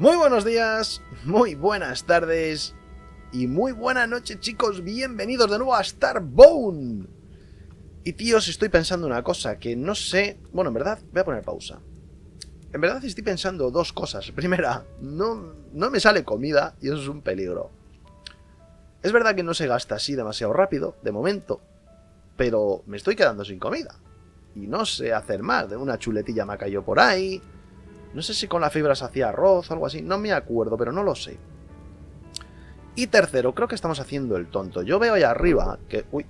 Muy buenos días, muy buenas tardes y muy buena noche chicos, bienvenidos de nuevo a Starbone. Y tíos, estoy pensando una cosa que no sé... Bueno, en verdad, voy a poner pausa. En verdad estoy pensando dos cosas. Primera, no, no me sale comida y eso es un peligro. Es verdad que no se gasta así demasiado rápido, de momento, pero me estoy quedando sin comida. Y no sé hacer más, de una chuletilla me ha caído por ahí. No sé si con la fibra se hacía arroz o algo así, no me acuerdo, pero no lo sé. Y tercero, creo que estamos haciendo el tonto. Yo veo ahí arriba que... Uy,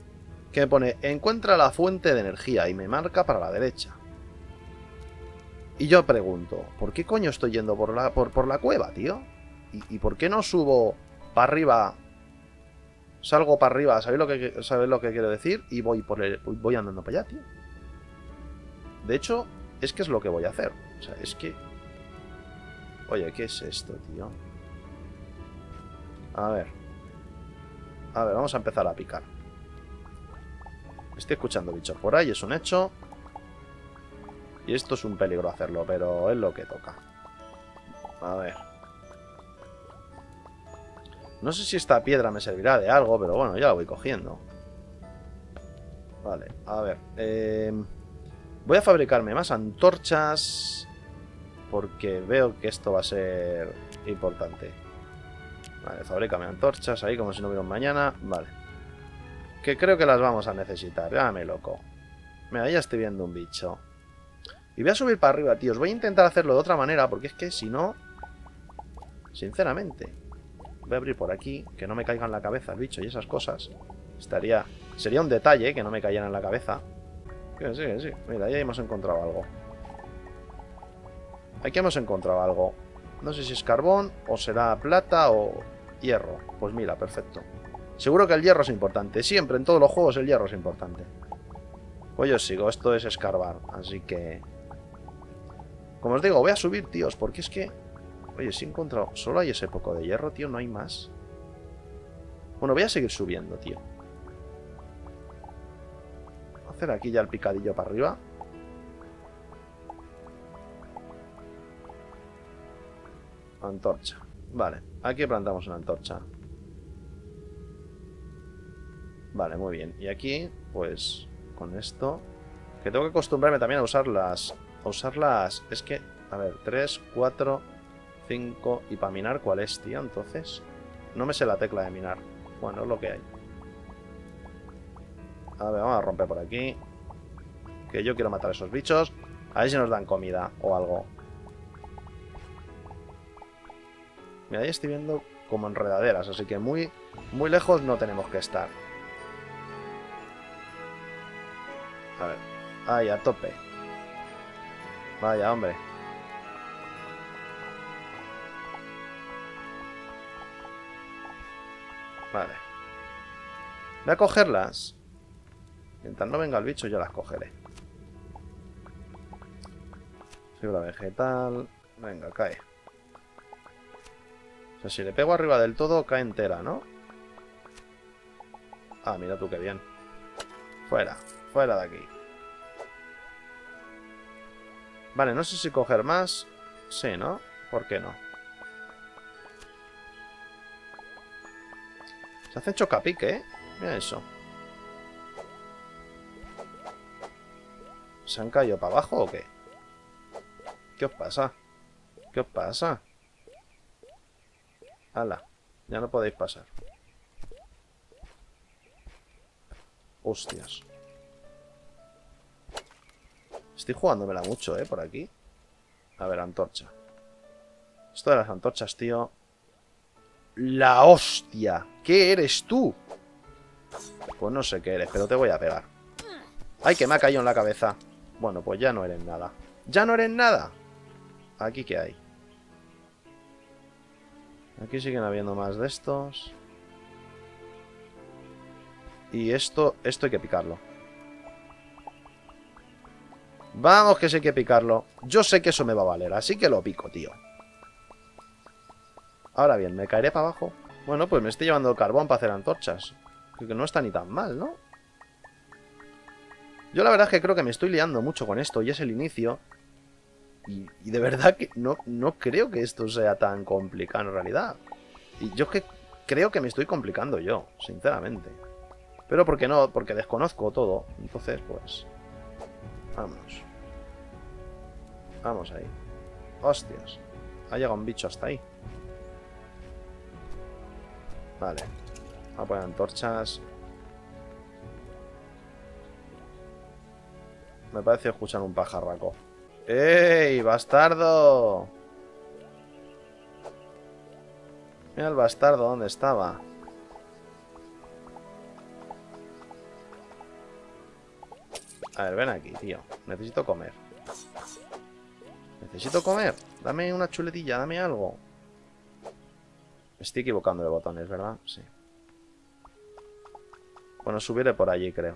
que me pone, encuentra la fuente de energía y me marca para la derecha. Y yo pregunto, ¿por qué coño estoy yendo por la, por, por la cueva, tío? ¿Y, por qué no subo para arriba? Salgo para arriba, ¿sabéis lo que, ¿sabéis lo que quiero decir? Y voy, por el, voy andando para allá, tío. De hecho, es que es lo que voy a hacer. O sea, es que... Oye, ¿qué es esto, tío? A ver. A ver, vamos a empezar a picar. Estoy escuchando bichos por ahí, es un hecho. Y esto es un peligro hacerlo, pero es lo que toca. A ver. No sé si esta piedra me servirá de algo, pero bueno, ya la voy cogiendo. Vale, a ver. Eh, voy a fabricarme más antorchas. Porque veo que esto va a ser importante. Vale, fabricame antorchas ahí como si no hubiera un mañana. Vale. Que creo que las vamos a necesitar. Dame loco. Mira, ya estoy viendo un bicho. Y voy a subir para arriba, tíos. Voy a intentar hacerlo de otra manera, porque es que si no... Sinceramente. Voy a abrir por aquí, que no me caiga en la cabeza el bicho y esas cosas. Estaría... Sería un detalle que no me cayera en la cabeza. Sí, sí, sí. Mira, ahí hemos encontrado algo. Aquí hemos encontrado algo. No sé si es carbón, o será plata, o hierro. Pues mira, perfecto. Seguro que el hierro es importante. Siempre, en todos los juegos, el hierro es importante. Pues yo sigo, esto es escarbar. Así que... Como os digo, voy a subir, tíos, porque es que... Oye, si he encontrado... Solo hay ese poco de hierro, tío, no hay más. Bueno, voy a seguir subiendo, tío. Voy a hacer aquí ya el picadillo para arriba. Antorcha. Vale, aquí plantamos una antorcha. Vale, muy bien. Y aquí, pues, con esto... Que tengo que acostumbrarme también a usarlas. A usarlas... Es que, a ver, 3, 4, 5... ¿Y para minar cuál es, tío? Entonces... No me sé la tecla de minar. Bueno, es lo que hay. A ver, vamos a romper por aquí. Que yo quiero matar a esos bichos. A ver si nos dan comida o algo. Mira, ahí estoy viendo como enredaderas, así que muy, muy lejos no tenemos que estar. A ver. Ahí, a tope. Vaya, hombre. Vale. Voy a cogerlas. Mientras no venga el bicho, yo las cogeré. Fibra vegetal. Venga, cae. O sea, si le pego arriba del todo, cae entera, ¿no? Ah, mira tú qué bien. Fuera, fuera de aquí. Vale, no sé si coger más. Sí, ¿no? ¿Por qué no? Se hace chocapique, ¿eh? Mira eso. ¿Se han caído para abajo o qué? ¿Qué os pasa? ¿Qué os pasa? Hala, ya no podéis pasar. Hostias. Estoy jugándomela mucho, ¿eh? Por aquí. A ver, antorcha. Esto de las antorchas, tío. ¡La hostia! ¿Qué eres tú? Pues no sé qué eres, pero te voy a pegar. ¡Ay, que me ha caído en la cabeza! Bueno, pues ya no eres nada. ¡Ya no eres nada! ¿Aquí qué hay? Aquí siguen habiendo más de estos. Y esto, esto hay que picarlo. Vamos que sé que picarlo. Yo sé que eso me va a valer, así que lo pico, tío. Ahora bien, ¿me caeré para abajo? Bueno, pues me estoy llevando carbón para hacer antorchas. Que no está ni tan mal, ¿no? Yo la verdad es que creo que me estoy liando mucho con esto y es el inicio. Y, de verdad que no, no creo que esto sea tan complicado en realidad. Y yo que creo que me estoy complicando yo, sinceramente. Pero porque no, porque desconozco todo. Entonces, pues... Vámonos. Vamos ahí. Hostias. Ha llegado un bicho hasta ahí. Vale. Voy a poner antorchas. Me parece escuchar un pajarraco. ¡Ey, bastardo! Mira el bastardo, ¿dónde estaba? A ver, ven aquí, tío. Necesito comer. Necesito comer. Dame una chuletilla, dame algo. Me estoy equivocando de botones, ¿verdad? Sí. Bueno, subiré por allí, creo.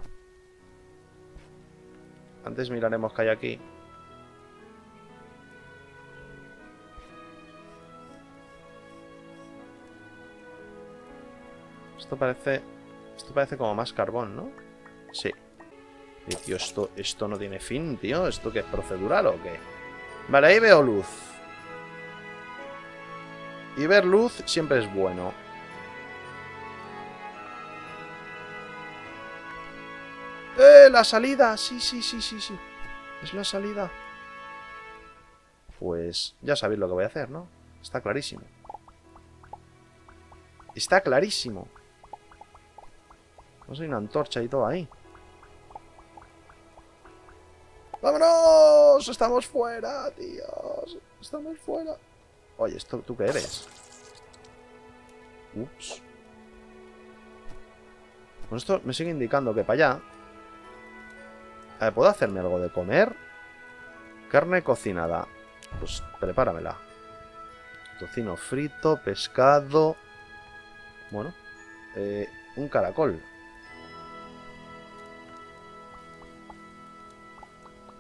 Antes miraremos qué hay aquí. Esto parece... Esto parece como más carbón, ¿no? Sí. Y, esto, esto no tiene fin, tío. ¿Esto qué es procedural o qué? Vale, ahí veo luz. Y ver luz siempre es bueno. ¡Eh! ¡La salida! Sí, sí, sí, sí, sí. Es la salida. Pues ya sabéis lo que voy a hacer, ¿no? Está clarísimo. Está clarísimo. No hay una antorcha y todo ahí. ¡Vámonos! ¡Estamos fuera, tíos! ¡Estamos fuera! Oye, ¿esto, ¿tú qué eres? Ups. Con esto me sigue indicando que para allá... A ver, ¿puedo hacerme algo de comer? Carne cocinada. Pues prepáramela. Tocino frito, pescado... Bueno. Eh, un caracol.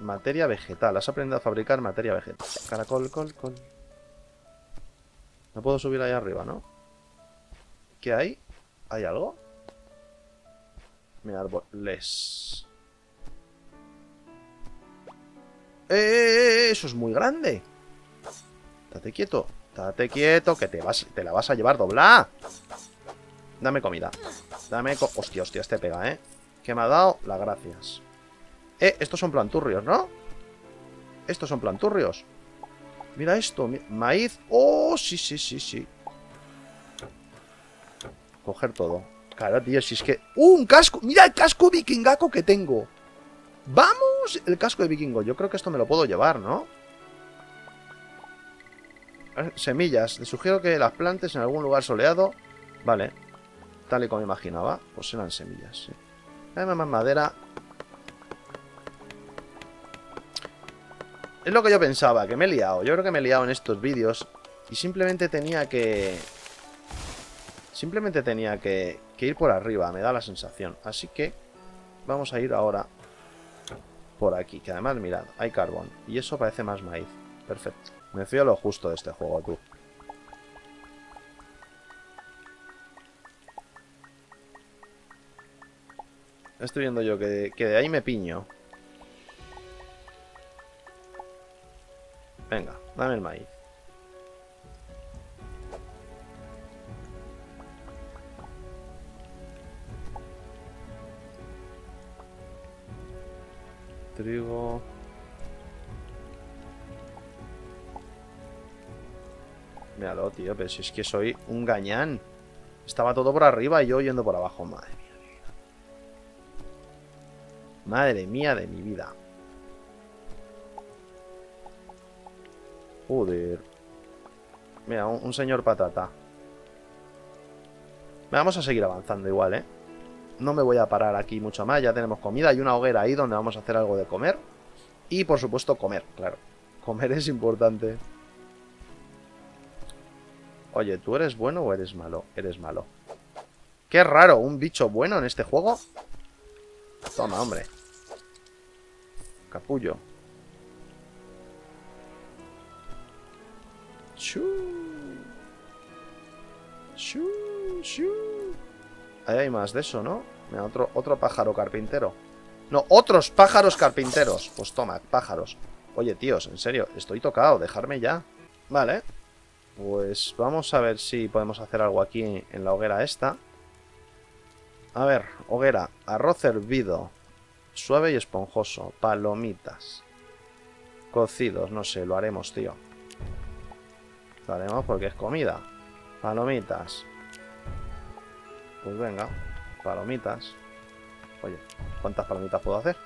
Materia vegetal. Has aprendido a fabricar materia vegetal. Caracol, col, col. No puedo subir ahí arriba, ¿no? ¿Qué hay? ¿Hay algo? Mi árboles. ¡Eh, eh, ¡Eh! Eso es muy grande. Date quieto. Date quieto, que te, la vas a llevar doblada. Dame comida. Dame... Co hostia, hostia, este pega, ¿eh? Que me ha dado las gracias. Eh, estos son planturrios, ¿no? Estos son planturrios. Mira esto, maíz. ¡Oh! Sí, sí, sí, sí. Coger todo. Claro, tío, si es que... ¡Uh, un casco! ¡Mira el casco vikingaco que tengo! ¡Vamos! El casco de vikingo. Yo creo que esto me lo puedo llevar, ¿no? Semillas. Le sugiero que las plantes en algún lugar soleado. Vale. Tal y como imaginaba. Pues eran semillas, sí. Dame más madera. Es lo que yo pensaba, que me he liado. Yo creo que me he liado en estos vídeos. Y simplemente tenía que... Simplemente tenía que, ir por arriba, me da la sensación. Así que vamos a ir ahora por aquí. Que además, mirad, hay carbón. Y eso parece más maíz. Perfecto. Me fío lo justo de este juego, tú. Estoy viendo yo que de ahí me piño. Venga, dame el maíz. Trigo. Míralo, tío, pero si es que soy un gañán. Estaba todo por arriba y yo yendo por abajo. Madre mía de mi vida. Madre mía de mi vida. Joder. Mira, un, señor patata. Vamos a seguir avanzando igual, ¿eh? No me voy a parar aquí mucho más. Ya tenemos comida. Hay una hoguera ahí donde vamos a hacer algo de comer. Y, por supuesto, comer, claro. Comer es importante. Oye, ¿tú eres bueno o eres malo? Eres malo. Qué raro, un bicho bueno en este juego. Toma, hombre. Capullo. Ahí hay más de eso, ¿no? Mira, otro, otro pájaro carpintero. No, otros pájaros carpinteros. Pues toma, pájaros. Oye, tíos, en serio, estoy tocado, dejarme ya. Vale. Pues vamos a ver si podemos hacer algo aquí en la hoguera esta. A ver, hoguera, arroz hervido, suave y esponjoso, palomitas, cocidos, no sé, lo haremos, tío. Haremos porque es comida. Palomitas. Pues venga, palomitas. Oye, ¿cuántas palomitas puedo hacer?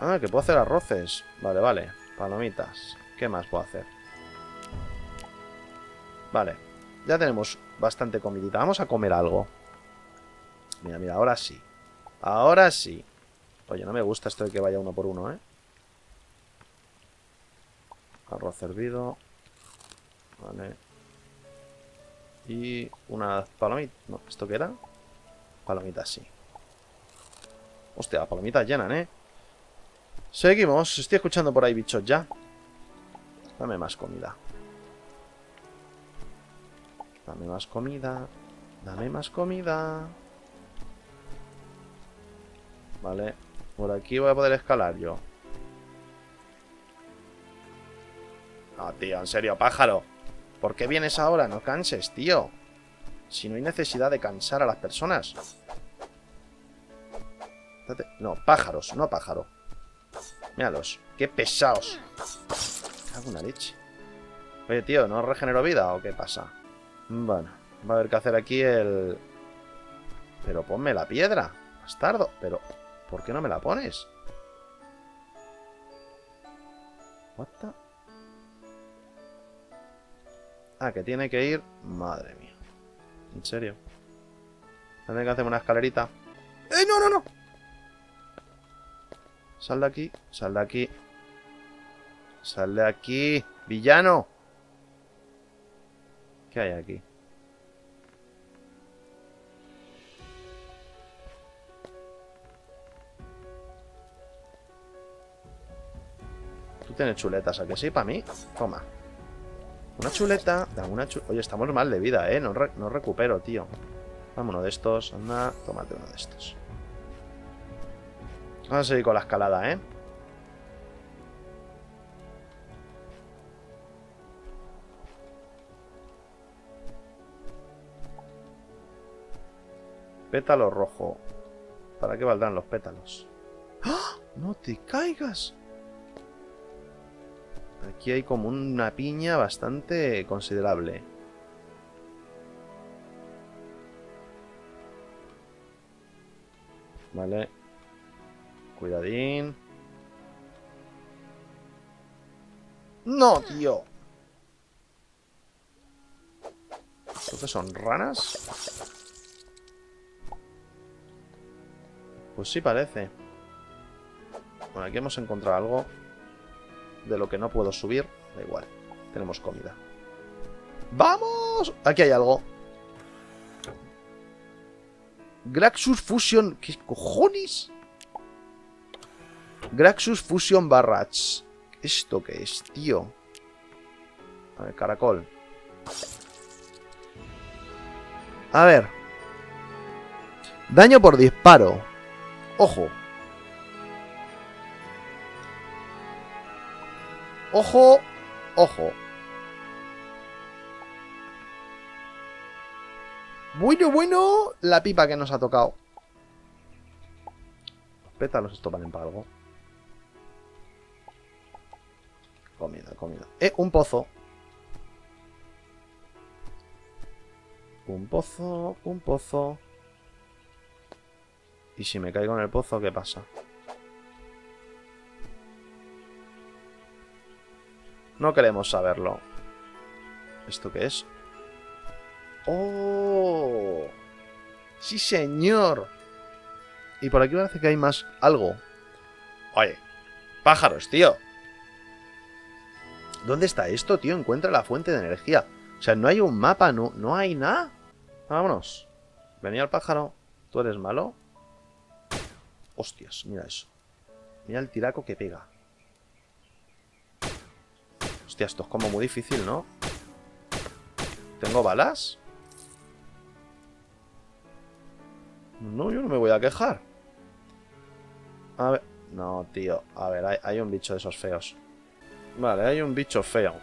Ah, que puedo hacer arroces. Vale, vale. Palomitas. ¿Qué más puedo hacer? Vale. Ya tenemos bastante comidita. Vamos a comer algo. Mira, mira, ahora sí. Ahora sí. Oye, no me gusta esto de que vaya uno por uno, ¿eh? Arroz servido. Vale. Y una palomita. No, ¿esto qué era? Palomitas, sí. Hostia, palomitas llenan, ¿eh? Seguimos. Estoy escuchando por ahí bichos ya. Dame más comida. Dame más comida. Dame más comida. Vale. Por aquí voy a poder escalar yo. No, tío, en serio, pájaro. ¿Por qué vienes ahora? No canses, tío. Si no hay necesidad de cansar a las personas. No, pájaros, no pájaro. Míralos. Qué pesados. Hago una leche. Oye, tío, ¿no regenero vida o qué pasa? Bueno, va a haber que hacer aquí el... Pero ponme la piedra, bastardo. Pero, ¿por qué no me la pones? What Ah, que tiene que ir... Madre mía. ¿En serio? Tendré que hacer una escalerita. ¡Eh, no, no, no! Sal de aquí, sal de aquí. Sal de aquí, villano. ¿Qué hay aquí? Tú tienes chuletas, ¿a que sí? ¿Para mí? Toma. Una chuleta. Dame una chuleta. Oye, estamos mal de vida, ¿eh? No, recupero, tío. Dame uno de estos. Anda, tómate uno de estos. Vamos a seguir con la escalada, ¿eh? Pétalo rojo. ¿Para qué valdrán los pétalos? ¡Ah! ¡No te caigas! Aquí hay como una piña bastante considerable. Vale. Cuidadín. ¡No, tío! ¿Estos son ranas? Pues sí parece. Bueno, aquí hemos encontrado algo de lo que no puedo subir. Da igual, tenemos comida. ¡Vamos! Aquí hay algo. Graxus Fusion... ¿Qué cojones? Graxus Fusion Barrage. ¿Esto qué es, tío? A ver, caracol. A ver. Daño por disparo. Ojo. Ojo. Ojo. Bueno, bueno, la pipa que nos ha tocado. Los pétalos esto valen para algo. Comida, comida. Eh, un pozo. Un pozo, un pozo. ¿Y si me caigo en el pozo, qué pasa? No queremos saberlo. ¿Esto qué es? ¡Oh! ¡Sí, señor! Y por aquí parece que hay más algo. Oye, pájaros, tío. ¿Dónde está esto, tío? Encuentra la fuente de energía. O sea, no hay un mapa, no, no hay nada. Vámonos. Venía el pájaro. ¿Tú eres malo? Hostias, mira eso. Mira el tiraco que pega. Hostia, esto es como muy difícil, ¿no? ¿Tengo balas? No, yo no me voy a quejar. A ver... No, tío. A ver, hay, un bicho de esos feos. Vale, hay un bicho feo.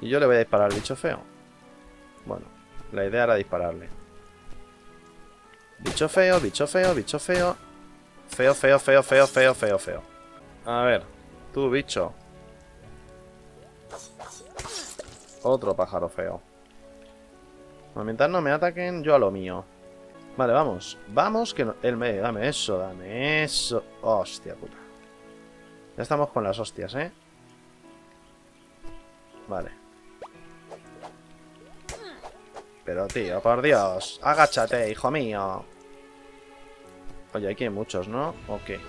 Y yo le voy a disparar al bicho feo. Bueno, la idea era dispararle. Bicho feo, bicho feo, bicho feo. Feo, feo, feo, feo, feo, feo, feo. A ver, tú, bicho. Otro pájaro feo. Bueno, mientras no me ataquen, yo a lo mío. Vale, vamos. Vamos, que no... Él me... Dame eso, dame eso. Hostia puta. Ya estamos con las hostias, ¿eh? Vale. Pero, tío, por Dios. Agáchate, hijo mío. Oye, aquí hay muchos, ¿no? ¿O qué?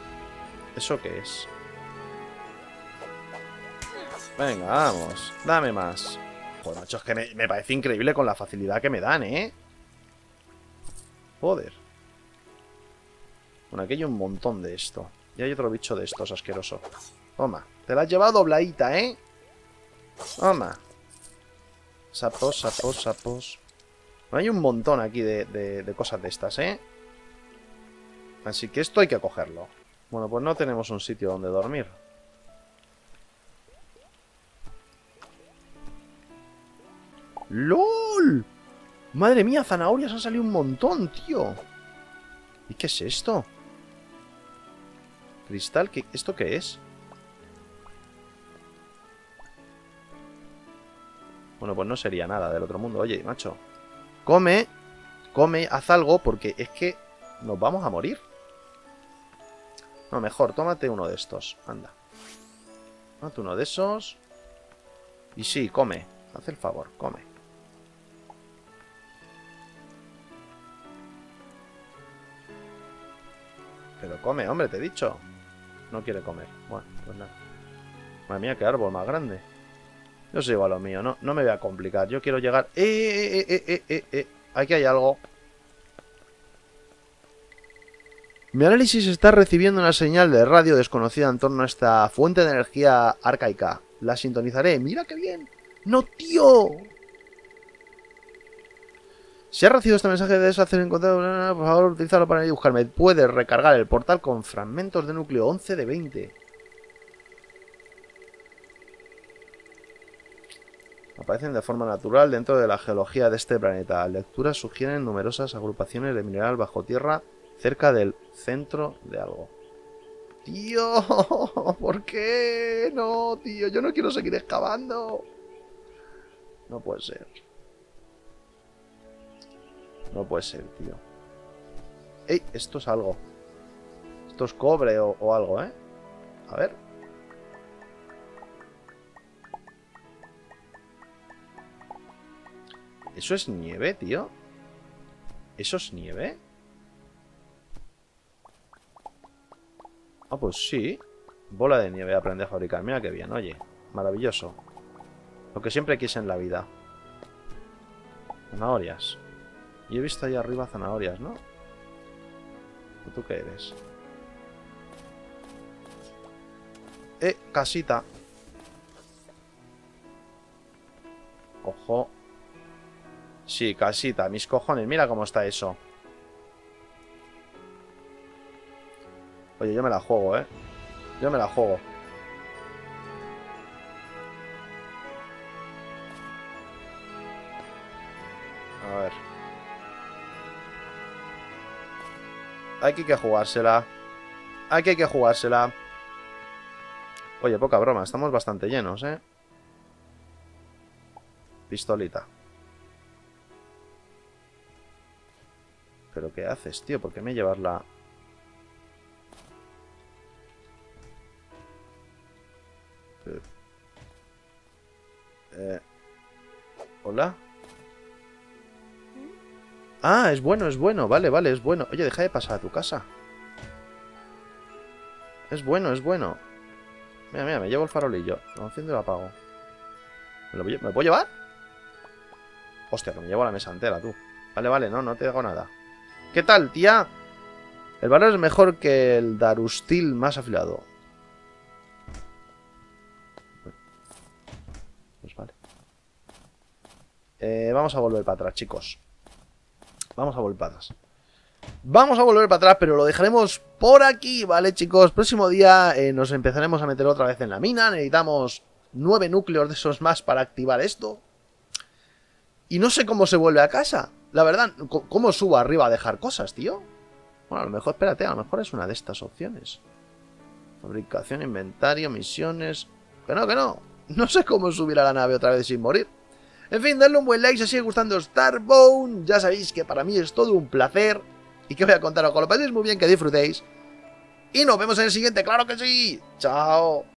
¿Eso qué es? Venga, vamos. Dame más. Joder, macho, es que me, parece increíble con la facilidad que me dan, ¿eh? Joder. Bueno, aquí hay un montón de esto. Y hay otro bicho de estos, asqueroso. Toma. Te la has llevado dobladita, ¿eh? Toma. Sapos, sapos, sapos. Hay un montón aquí de, de cosas de estas, ¿eh? Así que esto hay que cogerlo. Bueno, pues no tenemos un sitio donde dormir. ¡LOL! Madre mía, zanahorias han salido un montón, tío. ¿Y qué es esto? Cristal, ¿qué, ¿esto qué es? Bueno, pues no sería nada del otro mundo. Oye, macho. Come, come, haz algo, porque es que nos vamos a morir. No, mejor, tómate uno de estos. Anda. Tómate uno de esos. Y sí, come. Haz el favor, come. Pero come, hombre, te he dicho. No quiere comer. Bueno, pues nada. Madre mía, qué árbol más grande. Yo sigo a lo mío, no, no me voy a complicar. Yo quiero llegar... ¡Eh, eh, eh, eh, eh, eh! Aquí hay algo. Mi análisis está recibiendo una señal de radio desconocida en torno a esta fuente de energía arcaica. La sintonizaré. ¡Mira qué bien! ¡No, tío! Si has recibido este mensaje de deshacer en contacto, por favor, utilízalo para ir a buscarme. Puedes recargar el portal con fragmentos de núcleo 11 de 20. Aparecen de forma natural dentro de la geología de este planeta. Lecturas sugieren numerosas agrupaciones de mineral bajo tierra cerca del centro de algo. Tío, ¿por qué? No, tío, yo no quiero seguir excavando. No puede ser. No puede ser, tío. ¡Ey! Esto es algo. Esto es cobre o, algo, ¿eh? A ver. ¿Eso es nieve, tío? ¿Eso es nieve? Ah, pues sí. Bola de nieve aprende a fabricar. Mira qué bien, oye. Maravilloso. Lo que siempre quise en la vida. Zanahorias. Y he visto ahí arriba zanahorias, ¿no? ¿Tú qué eres? Eh, casita. Ojo. Sí, casita, mis cojones. Mira cómo está eso. Oye, yo me la juego, ¿eh? Yo me la juego. Hay que jugársela. Hay que jugársela. Oye, poca broma. Estamos bastante llenos, ¿eh? Pistolita. ¿Pero qué haces, tío? ¿Por qué me llevas la...? Eh... ¿Hola? Ah, es bueno, es bueno. Vale, vale, es bueno. Oye, deja de pasar a tu casa. Es bueno, es bueno. Mira, mira, me llevo el farolillo. Lo enciendo y lo apago. ¿Me, lo, ¿Me puedo llevar? Hostia, que me llevo la mesa entera, tú. Vale, vale, no, no te hago nada. ¿Qué tal, tía? El valor es mejor que el Darustil más afilado. Pues vale. Eh, vamos a volver para atrás, chicos. Vamos a volver para atrás. Vamos a volver para atrás, pero lo dejaremos por aquí, ¿vale, chicos? Próximo día eh, nos empezaremos a meter otra vez en la mina. Necesitamos nueve núcleos de esos más para activar esto. Y no sé cómo se vuelve a casa. La verdad, ¿cómo subo arriba a dejar cosas, tío? Bueno, a lo mejor, espérate, a lo mejor es una de estas opciones. Fabricación, inventario, misiones... Que no, que no. No sé cómo subir a la nave otra vez sin morir. En fin, dadle un buen like si os sigue gustando Starbone. Ya sabéis que para mí es todo un placer. Y que voy a contaros, que lo paséis muy bien, que disfrutéis. Y nos vemos en el siguiente, claro que sí. Chao.